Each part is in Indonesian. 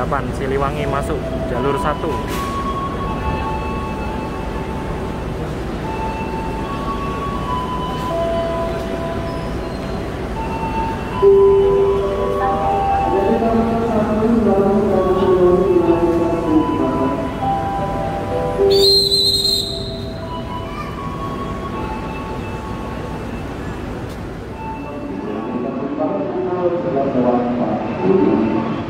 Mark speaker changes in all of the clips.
Speaker 1: persiapan Siliwangi masuk jalur satu.
Speaker 2: Tiga dari jalur satu berangkat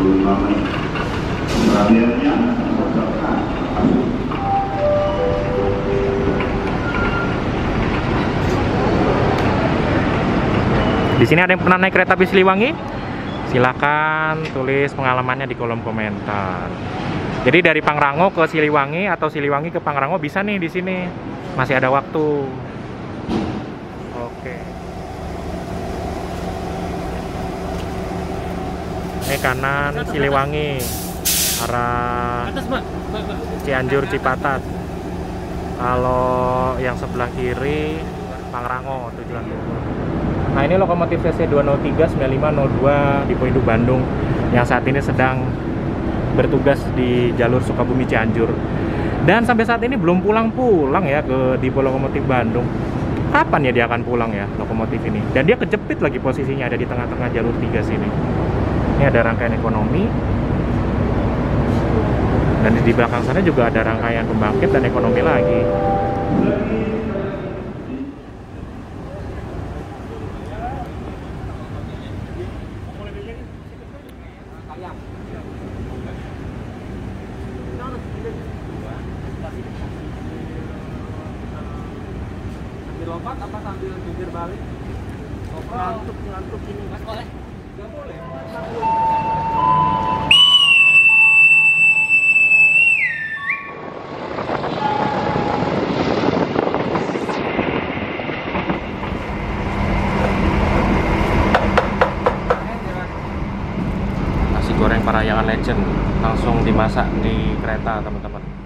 Speaker 2: 11.45 menit.
Speaker 1: Di sini ada yang pernah naik kereta api Siliwangi? Silahkan tulis pengalamannya di kolom komentar. Jadi dari Pangrango ke Siliwangi atau Siliwangi ke Pangrango bisa nih di sini. Masih ada waktu. Oke. Ini kanan Siliwangi arah Cianjur Cipatat. Kalau yang sebelah kiri Pangrango tujuan Bogor. Nah ini lokomotif CC 203 9502 di Poindu Bandung yang saat ini sedang bertugas di jalur Sukabumi Cianjur. Dan sampai saat ini belum pulang-pulang ya ke di lokomotif Bandung. Kapan ya dia akan pulang ya lokomotif ini? Dan dia kejepit lagi posisinya ada di tengah-tengah jalur 3 sini. Ini ada rangkaian ekonomi. Dan di belakang sana juga ada rangkaian pembangkit dan ekonomi lagi.
Speaker 3: Sambil lompat apa sambil jungkir balik? Ngantuk, ngantuk ini. Mas boleh? Gak boleh.
Speaker 1: Parayangan legend langsung dimasak di kereta teman-teman